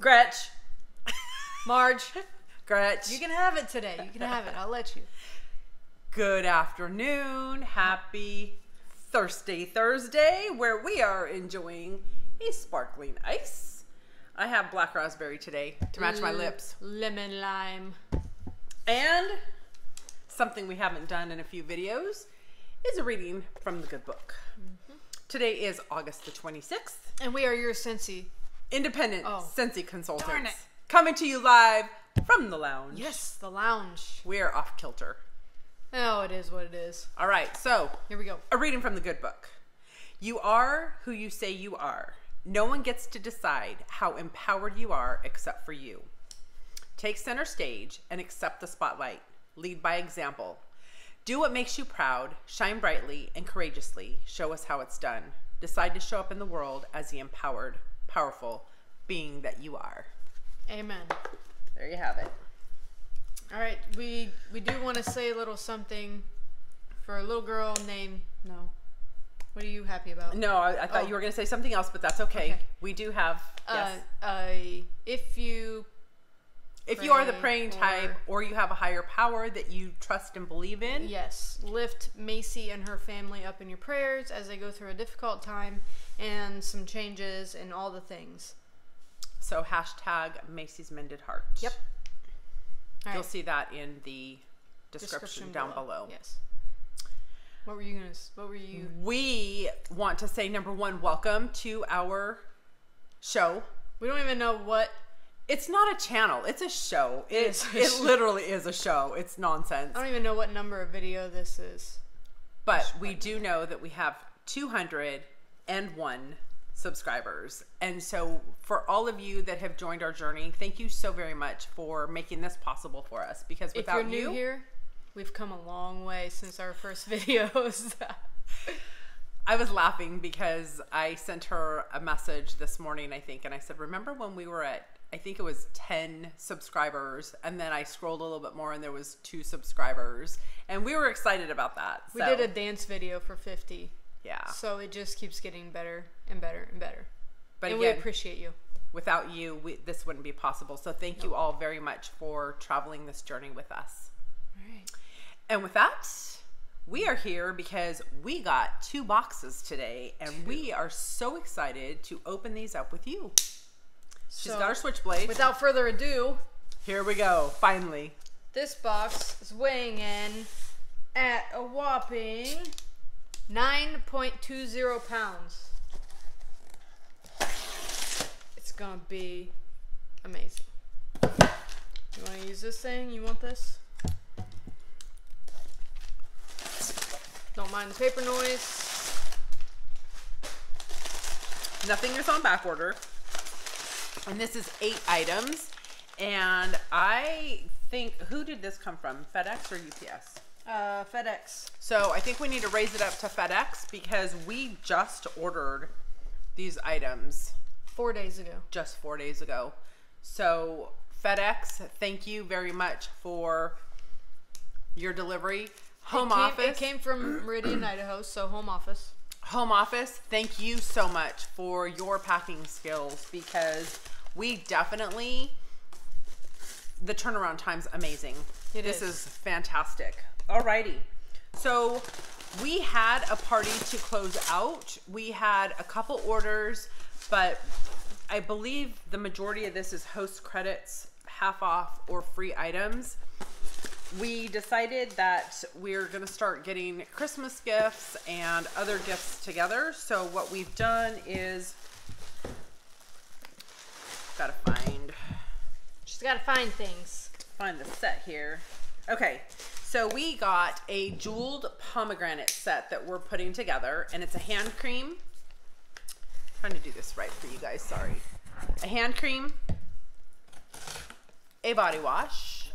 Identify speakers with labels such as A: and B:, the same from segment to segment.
A: Gretch.
B: Marge,
A: Gretch.
B: you can have it today. You can have it. I'll let you.
A: Good afternoon. Happy Thursday, Thursday, where we are enjoying a sparkling ice. I have black raspberry today to match my lips.
B: Lemon lime.
A: And something we haven't done in a few videos is a reading from the good book. Mm-hmm. Today is August the 26th.
B: And we are your Scentsy.
A: Independent
B: Oh.
A: Scentsy Consultants. Coming to you live from the lounge.
B: Yes, the lounge.
A: We are off kilter.
B: Oh, it is what it is.
A: All right, so
B: Here we go.
A: a reading from the good book. You are who you say you are. No one gets to decide how empowered you are except for you. Take center stage and accept the spotlight. Lead by example. Do what makes you proud, shine brightly and courageously. Show us how it's done. Decide to show up in the world as the empowered, powerful being that you are.
B: Amen.
A: There you have it.
B: All right, we we do want to say a little something for a little girl named no. What are you happy about?
A: No, I, I thought
B: Oh.
A: you were going to say something else, but that's okay.
B: Okay.
A: We do have, yes.
B: Uh, uh, if you
A: if you are the
B: pray
A: praying type or you have a higher power that you trust and believe in,
B: yes lift Macy and her family up in your prayers as they go through a difficult time and some changes and all the things.
A: so hashtag Macy's Mended Heart.
B: Yep. All
A: You'll
B: right,
A: see that in the description, down below.
B: Yes. What were you gonna? What were you?
A: We want to say number one, welcome to our show.
B: We don't even know what.
A: It's not a channel; it's a show. It
B: is a
A: it
B: show.
A: literally is a show. It's nonsense.
B: I don't even know what number of video this is.
A: But we do know that we have 201 subscribers. And so, for all of you that have joined our journey, thank you so very much for making this possible for us. Because
B: If you're new
A: you,
B: here, we've come a long way since our first videos.
A: I was laughing because I sent her a message this morning, I think, and I said, Remember when we were at, I think it was 10 subscribers, and then I scrolled a little bit more and there was two subscribers. And we were excited about that.
B: we
A: So,
B: did a dance video for 50.
A: Yeah.
B: So it just keeps getting better and better and better.
A: But
B: and we appreciate you.
A: without you, we, this wouldn't be possible. So thank you all very much for traveling this journey with us.
B: All right.
A: And with that, we are here because we got two boxes today, and we are so excited to open these up with you. She's
B: So,
A: got her switchblade.
B: Without further ado,
A: Here we go, finally.
B: this box is weighing in at a whopping 9.20 pounds. It's gonna be amazing. You wanna use this thing? You want this? Don't mind the paper noise.
A: Nothing is on back order. And this is eight items. And I think, who did this come from? FedEx or UPS?
B: Uh, FedEx.
A: So I think we need to raise it up to FedEx because we just ordered these items
B: Four days ago.
A: just four days ago. So FedEx, thank you very much for your delivery. Home
B: it came,
A: office,
B: It came from Meridian, Idaho, so home office.
A: home office, thank you so much for your packing skills because we definitely the turnaround time's amazing.
B: It
A: this
B: is.
A: is fantastic. Alrighty. So we had a party to close out. We had a couple orders, but I believe the majority of this is host credits, half off or free items. We decided that we're going to start getting Christmas gifts and other gifts together. So what we've done is got to find
B: She's got to find things.
A: find the set here. Okay, so we got a jeweled pomegranate set that we're putting together, and it's a hand cream. trying to do this right for you guys, sorry. A hand cream, a body wash,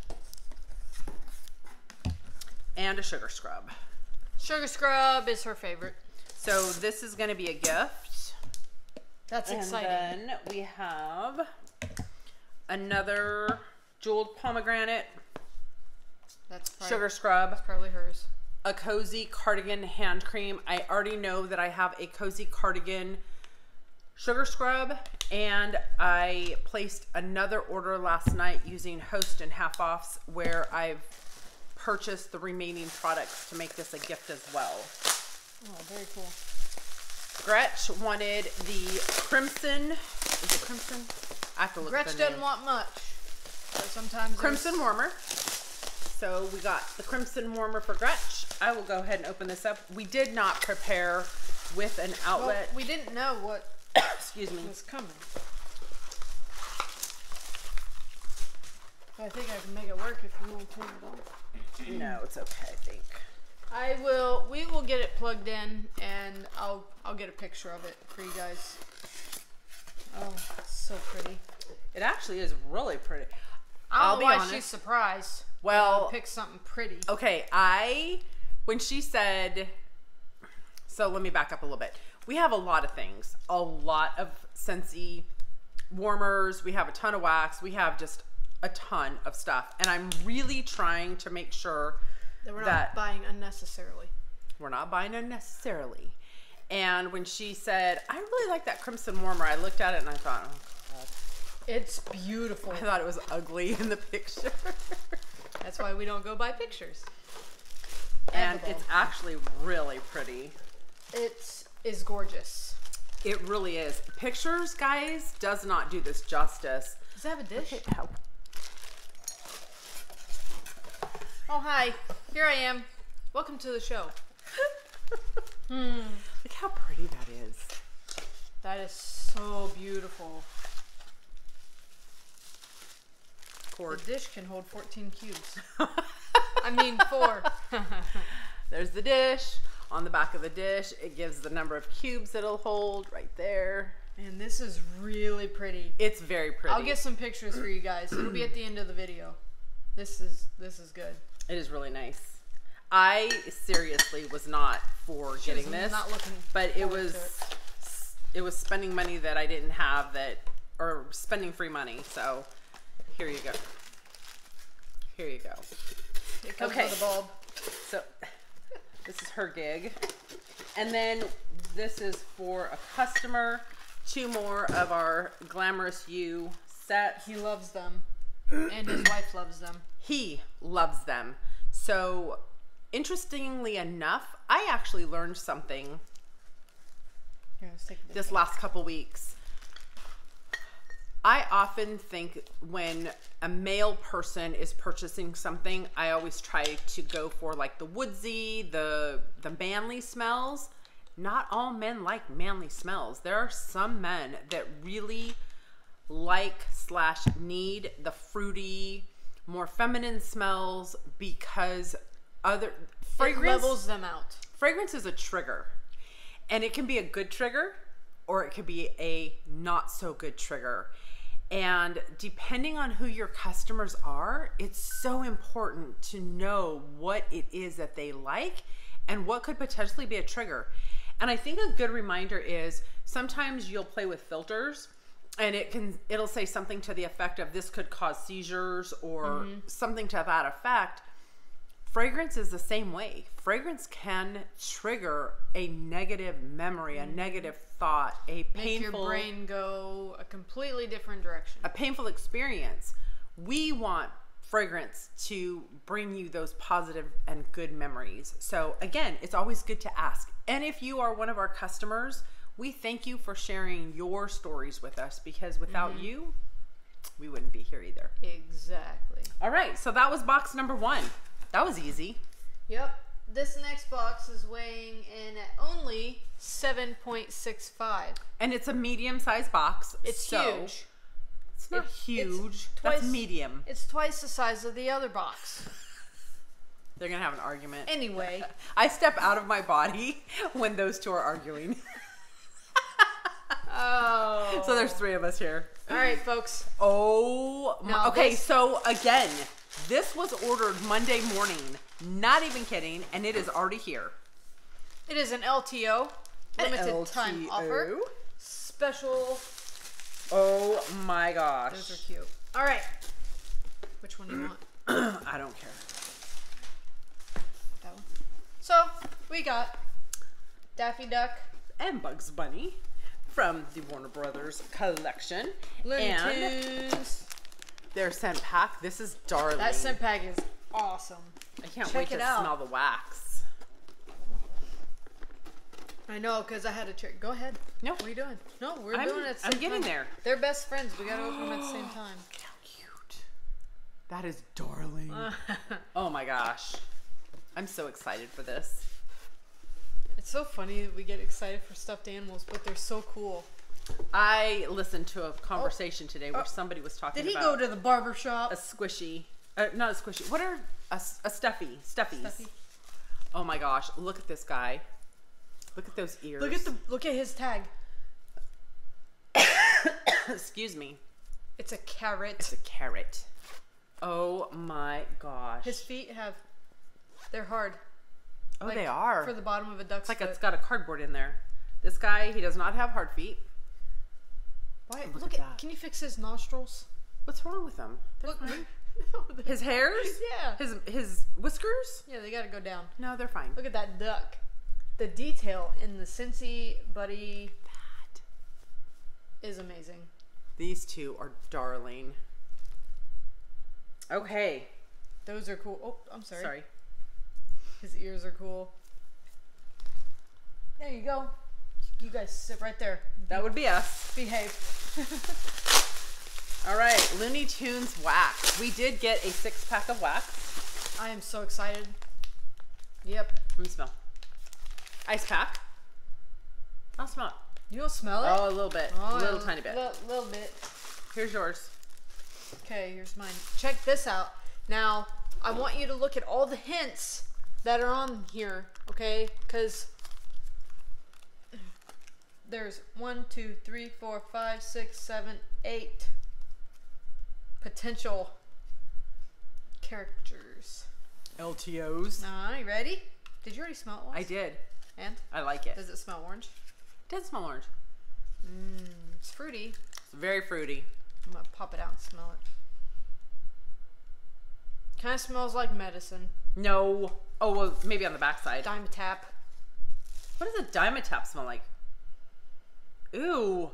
A: and a sugar scrub.
B: Sugar scrub is her favorite.
A: So this is going to be a gift.
B: That's
A: And
B: exciting.
A: then we have another jeweled pomegranate,
B: That's probably,
A: sugar scrub,
B: probably hers.
A: a cozy cardigan hand cream. I already know that I have a cozy cardigan sugar scrub, and I placed another order last night using Host and Half Offs where I've purchased the remaining products to make this a gift as well.
B: Oh, very cool.
A: Gretch wanted the Crimson. Is it Crimson? I have to look
B: Gretch doesn't want much. So sometimes
A: Crimson
B: there's-
A: warmer. So we got the Crimson warmer for Gretch. I will go ahead and open this up. We did not prepare with an
B: Well,
A: outlet.
B: we didn't know what
A: Excuse me.
B: was coming. I think I can make it work if you want to turn it on.
A: No, it's okay. I think.
B: I will. We will get it plugged in, and I'll I'll get a picture of it for you guys. Oh, it's so pretty.
A: It actually is really pretty.
B: I
A: I'll be
B: why
A: honest.
B: she's surprised.
A: Well-
B: pick something pretty.
A: Okay, I when she said so let me back up a little bit. We have a lot of things. A lot of Scentsy warmers, we have a ton of wax, we have just a ton of stuff. And I'm really trying to make sure
B: That we're not
A: that-
B: buying unnecessarily.
A: we're not buying unnecessarily. And when she said, I really like that crimson warmer, I looked at it and I thought, oh god.
B: It's beautiful.
A: I thought it was ugly in the picture.
B: That's why we don't go buy pictures.
A: and
B: Edible.
A: it's actually really pretty.
B: It is gorgeous.
A: It really is. Pictures, guys, does not do this justice.
B: Does that have a dish?
A: How-
B: Oh hi, here I am. Welcome to the show. hmm.
A: Look how pretty that is.
B: That is so beautiful. The dish can hold 14 cubes. I mean, four.
A: There's the dish. On the back of the dish, it gives the number of cubes that it'll hold right there.
B: and this is really pretty.
A: It's very pretty.
B: I'll get some pictures for you guys. It'll be at the end of the video. This is this is good.
A: It is really nice. I seriously was not for
B: She
A: getting this,
B: not looking
A: but it
B: forward to
A: was it was spending money that I didn't have that or spending free money. So here you go. Here you go.
B: It comes
A: Okay.
B: with a bulb.
A: So this is her gig. And then this is for a customer. Two more of our Glamorous You sets.
B: He loves them, and his wife loves them.
A: He loves them. So interestingly enough, I actually learned something
B: Here, let's take a picture.
A: this last couple weeks. I often think when a male person is purchasing something, I always try to go for like the woodsy, the the manly smells. Not all men like manly smells. There are some men that really like slash need the fruity, more feminine smells because other
B: It
A: fragrance
B: levels them out.
A: fragrance is a trigger and it can be a good trigger or it could be a not so good trigger and depending on who your customers are it's so important to know what it is that they like and what could potentially be a trigger. And i think a good reminder is sometimes you'll play with filters and it can it'll say something to the effect of this could cause seizures or mm-hmm. something to that effect fragrance is the same way. Fragrance can trigger a negative memory, a mm. negative thought, a
B: Make
A: painful
B: your brain go a completely different direction.
A: a painful experience. We want fragrance to bring you those positive and good memories. So again, it's always good to ask. And if you are one of our customers, we thank you for sharing your stories with us because without mm-hmm. you, we wouldn't be here either.
B: Exactly.
A: All right, so that was box number 1. That was easy.
B: Yep. This next box is weighing in at only 7.65.
A: And it's a medium sized box.
B: It's
A: so
B: huge.
A: It's not
B: It- it's
A: huge.
B: twice-
A: That's medium.
B: It's twice the size of the other box.
A: They're gonna have an argument.
B: Anyway,
A: I step out of my body when those two are arguing.
B: oh.
A: So there's three of us here.
B: All right, folks.
A: Oh, okay.
B: this-
A: So again, this was ordered Monday morning. Not even kidding, and it is already here.
B: It is an LTO,
A: An
B: limited time offer. Special.
A: Oh my gosh.
B: Those are cute. All right. Which one do you want?
A: I don't care.
B: That one. So we got Daffy Duck.
A: And Bugs Bunny from the Warner Brothers collection.
B: Looney
A: and
B: Tunes.
A: Their scent pack. This is darling.
B: That scent pack is awesome.
A: I can't
B: check
A: wait to
B: out.
A: smell the wax.
B: I know, cause I had to check. Go ahead.
A: No.
B: What are you doing? No, we're
A: I'm-
B: doing it.
A: I'm getting
B: time.
A: there.
B: They're best friends. We gotta open them at the same time.
A: Look how cute. That is darling. oh my gosh. I'm so excited for this.
B: It's so funny that we get excited for stuffed animals, but they're so cool.
A: I listened to a conversation today where
B: Oh.
A: somebody was talking
B: Did he go to the barber shop?
A: a squishy, uh, not a squishy. What are a stuffy, stuffies?
B: Stuffy.
A: Oh my gosh! Look at this guy. Look at those ears.
B: Look at the look at his tag.
A: Excuse me.
B: It's a carrot.
A: It's a carrot. Oh my gosh.
B: His feet have they're hard.
A: oh,
B: like,
A: they are.
B: For the bottom of a duck's
A: it's like
B: foot.
A: it's got a cardboard in there. This guy, he does not have hard feet.
B: Why,
A: look
B: look,
A: at
B: at,
A: that.
B: Can you fix his nostrils?
A: What's wrong with them? They're
B: Look.
A: fine.
B: no,
A: His hairs?
B: Yeah.
A: His his whiskers?
B: yeah, they gotta go down.
A: No, they're fine.
B: Look at that duck. The detail in the Scentsy Buddy
A: That.
B: is amazing.
A: These two are darling. Okay.
B: Those are cool. Oh, I'm sorry.
A: Sorry.
B: His ears are cool. There you go. You guys sit right there.
A: That would be us.
B: Behave.
A: All right, Looney Tunes wax. We did get a six pack of wax.
B: I am so excited. Yep.
A: Let me smell. Ice pack. I'll smell it.
B: You don't smell it?
A: Oh, a little bit. a little tiny bit.
B: Little, little bit.
A: Here's yours.
B: Okay, here's mine. Check this out. Now, I want you to look at all the hints that are on here, okay? Because there's one, two, three, four, five, six, seven, eight potential characters.
A: LTOs.
B: Now, you ready? Did you already smell it?
A: I did.
B: And?
A: I like it.
B: Does it smell orange?
A: It did smell orange.
B: Mmm, it's fruity.
A: It's very fruity.
B: I'm gonna pop it out and smell it. Kind of smells like medicine.
A: No. Oh, well, maybe on the backside.
B: Dimetapp.
A: What does a Dimetapp smell like? Ooh.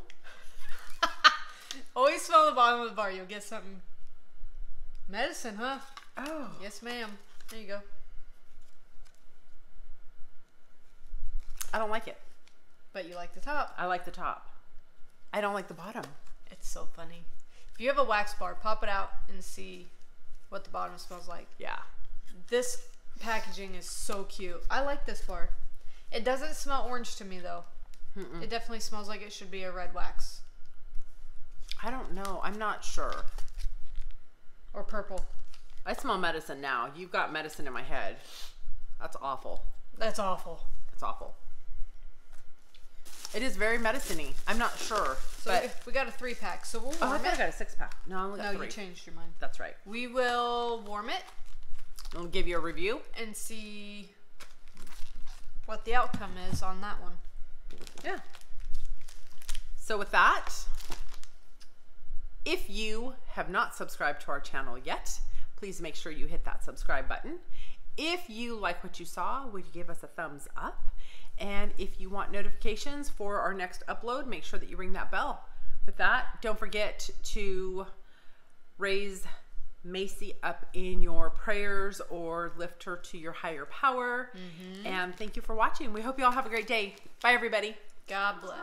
B: Always smell the bottom of the bar. You'll get something. Medicine, huh?
A: Oh.
B: Yes, ma'am. There you go.
A: I don't like it.
B: But you like the top.
A: I like the top. I don't like the bottom.
B: It's so funny. If you have a wax bar, pop it out and see what the bottom smells like.
A: Yeah.
B: This packaging is so cute. I like this bar. It doesn't smell orange to me though. It definitely smells like it should be a red wax
A: I don't know. I'm not sure.
B: or purple.
A: I smell medicine now. You've got medicine in my head. That's awful.
B: That's awful.
A: It's awful. It is very medicine-y. I'm not sure.
B: So
A: but
B: we- got a three pack. So we'll
A: oh, I
B: warm
A: thought I got a six pack. No, I only
B: No,
A: got
B: you changed your mind.
A: That's right.
B: We will warm it
A: I'll give you a review.
B: and see what the outcome is on that one.
A: Yeah. So with that, if you have not subscribed to our channel yet, please make sure you hit that subscribe button. If you like what you saw, would you give us a thumbs up? And if you want notifications for our next upload, make sure that you ring that bell. With that, don't forget to raise Macy up in your prayers or lift her to your higher power. Mm-hmm. And thank you for watching. We hope you all have a great day. Bye, everybody.
B: God bless.